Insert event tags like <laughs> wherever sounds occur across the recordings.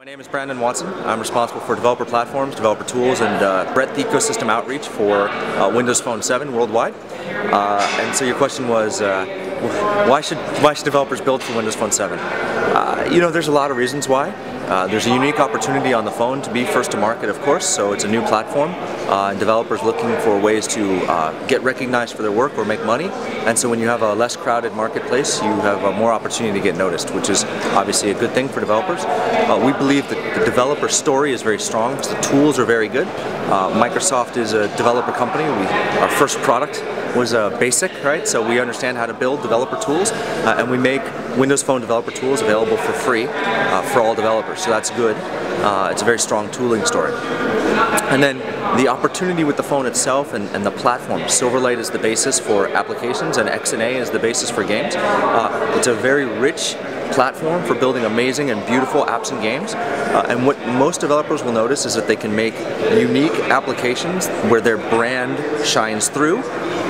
My name is Brandon Watson. I'm responsible for developer platforms, developer tools, and uh, breadth ecosystem outreach for uh, Windows Phone 7 worldwide. Uh, and so your question was, uh, why should why should developers build for Windows Phone 7? Uh, you know, there's a lot of reasons why. Uh, there's a unique opportunity on the phone to be first to market, of course, so it's a new platform. Uh, and developers looking for ways to uh, get recognized for their work or make money. And so when you have a less crowded marketplace, you have a more opportunity to get noticed, which is obviously a good thing for developers. Uh, we believe that the developer story is very strong because the tools are very good. Uh, Microsoft is a developer company. We, our first product was a basic, right? So we understand how to build developer tools, uh, and we make Windows Phone developer tools available for free uh, for all developers. So that's good. Uh, it's a very strong tooling story. And then the opportunity with the phone itself and, and, the platform. Silverlight is the basis for applications and XNA is the basis for games. Uh, it's a very rich platform for building amazing and beautiful apps and games. Uh, and what most developers will notice is that they can make unique applications where their brand shines through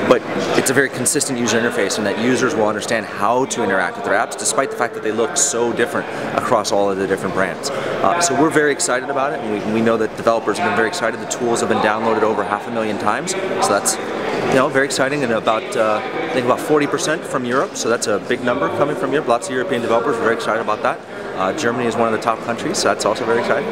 but it's a very consistent user interface and that users will understand how to interact with their apps despite the fact that they look so different across all of the different brands. Uh, so we're very excited about it and we, we know that developers have been very excited. The tools have been downloaded over half a million times, so that's you know, very exciting and about, uh, I think about 40% from Europe, so that's a big number coming from Europe. Lots of European developers are very excited about that. Uh, Germany is one of the top countries, so that's also very exciting.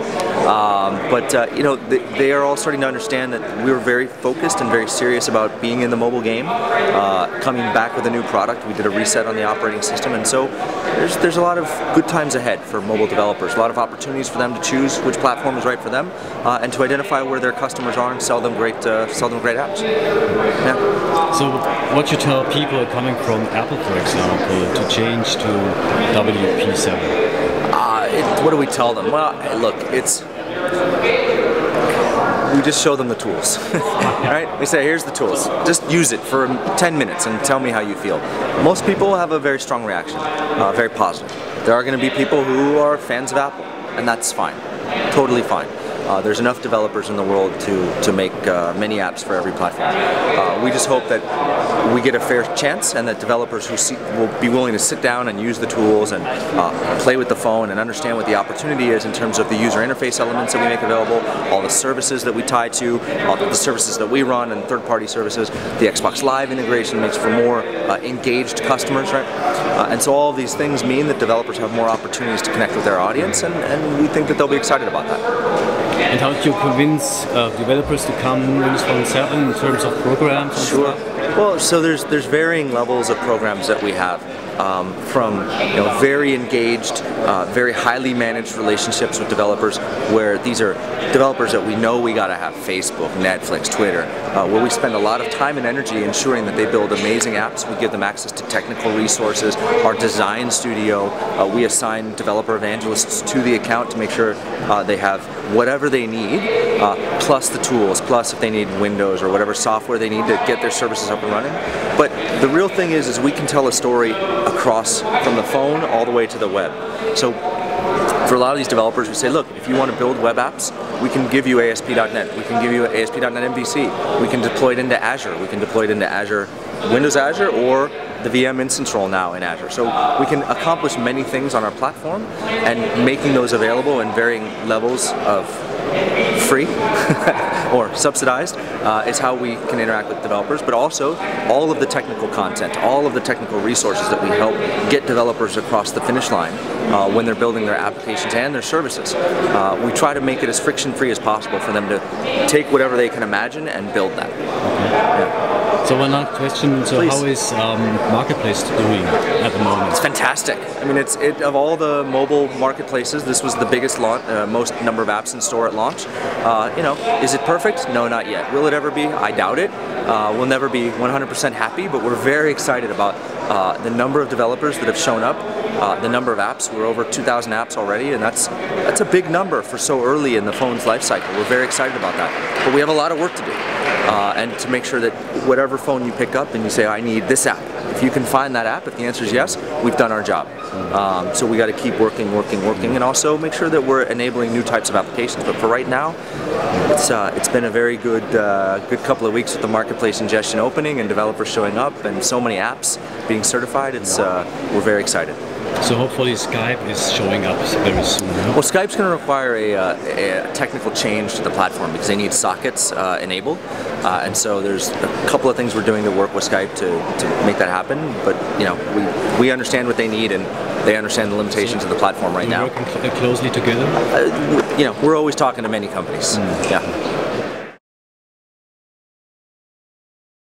Um, but uh, you know, they, they, are all starting to understand that we were very focused and very serious about being in the mobile game, uh, coming back with a new product. We did a reset on the operating system, and so there's there's a lot of good times ahead for mobile developers. A lot of opportunities for them to choose which platform is right for them, uh, and to identify where their customers are and sell them great uh, sell them great apps. Yeah. So, what you tell people coming from Apple, for example, to change to WP7? It, what do we tell them? Well, look, it's we just show them the tools, <laughs> right? We say, here's the tools. Just use it for 10 minutes and tell me how you feel. Most people have a very strong reaction, uh, very positive. There are going to be people who are fans of Apple, and that's fine, totally fine. Uh, there's enough developers in the world to, to make uh, many apps for every platform. Uh, we just hope that we get a fair chance and that developers who see, will be willing to sit down and use the tools and uh, play with the phone and understand what the opportunity is in terms of the user interface elements that we make available, all the services that we tie to, all the services that we run and third-party services. The Xbox Live integration makes for more uh, engaged customers, right? Uh, and so all of these things mean that developers have more opportunities to connect with their audience and, and we think that they'll be excited about that. And how do you convince uh, developers to come Windows Phone 7 in terms of programs? Sure. Well, so there's there's varying levels of programs that we have um, from you know, very engaged, uh, very highly managed relationships with developers where these are developers that we know we got to have Facebook, Netflix, Twitter, uh, where we spend a lot of time and energy ensuring that they build amazing apps. We give them access to technical resources, our design studio, uh, we assign developer evangelists to the account to make sure uh, they have whatever they need, uh, plus the tools, plus if they need Windows or whatever software they need to get their services up and running. But the real thing is, is we can tell a story across from the phone all the way to the web. So for a lot of these developers, we say, look, if you want to build web apps, we can give you ASP.NET. We can give you ASP.NET MVC. We can deploy it into Azure. We can deploy it into Azure, Windows Azure, or the VM instance role now in Azure. So we can accomplish many things on our platform and making those available in varying levels of free <laughs> or subsidized uh, is how we can interact with developers, but also all of the technical content, all of the technical resources that we help get developers across the finish line uh, when they're building their applications and their services. Uh, we try to make it as friction-free as possible for them to take whatever they can imagine and build that. Yeah. So one last question. So Please. how is um, Marketplace doing at the moment? It's fantastic. I mean, it's it of all the mobile marketplaces, this was the biggest launch, uh, most number of apps in store at launch. Uh, you know, is it perfect? No, not yet. Will it ever be? I doubt it. Uh, we'll never be 100% happy, but we're very excited about uh, the number of developers that have shown up, uh, the number of apps. We're over 2,000 apps already, and that's that's a big number for so early in the phone's life cycle. We're very excited about that, but we have a lot of work to do uh, and to make sure that whatever phone you pick up and you say, I need this app, if you can find that app, if the answer is yes, we've done our job. Um, so we got to keep working, working, working, and also make sure that we're enabling new types of applications. But for right now, it's uh, it's been a very good uh, good couple of weeks with the marketplace ingestion opening and developers showing up and so many apps being certified. It's uh, we're very excited. So hopefully Skype is showing up very soon. Well, Skype's going to require a, uh, a technical change to the platform because they need sockets uh, enabled, uh, and so there's a couple of things we're doing to work with Skype to, to make that happen. But you know, we we understand what they need and they understand the limitations of the platform right now. working cl- closely together. Uh, you know, we're always talking to many companies. Yeah.